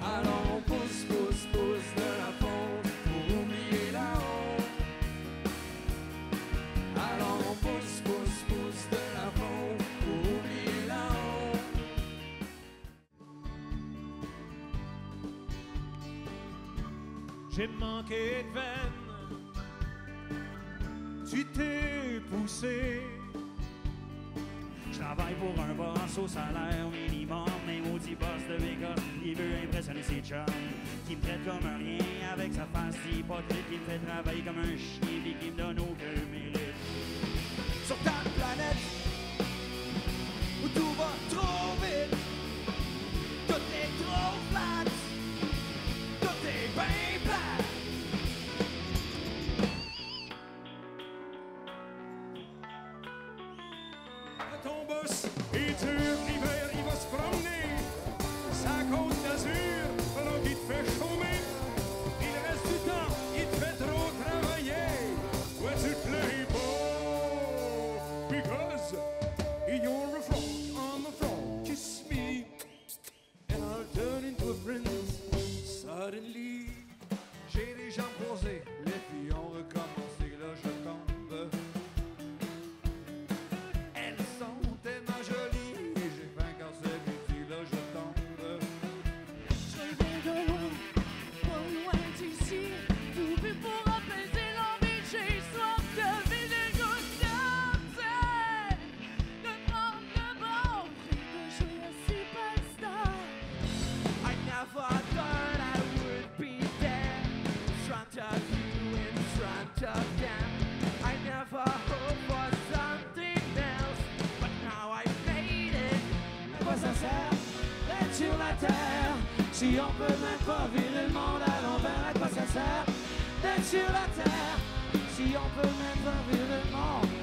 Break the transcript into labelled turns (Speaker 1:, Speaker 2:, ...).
Speaker 1: Allons, pousse, pousse, pousse de la pente pour oublier là-haut. Allons, pousse, pousse, pousse de la pente pour oublier là-haut.
Speaker 2: J'ai manqué de veine, tu t'es poussé. Travaille pour un bon assaut salaire mini il veut impressionner ses chums, qui me traite comme un rien avec sa face hypocrite, qui me fait travailler comme un chien, puis qui me donne
Speaker 3: au Jesus. sur la terre. Si on peut même pas virer le monde à l'envers, à quoi ça sert d'être sur la terre? Si on peut même pas virer le monde.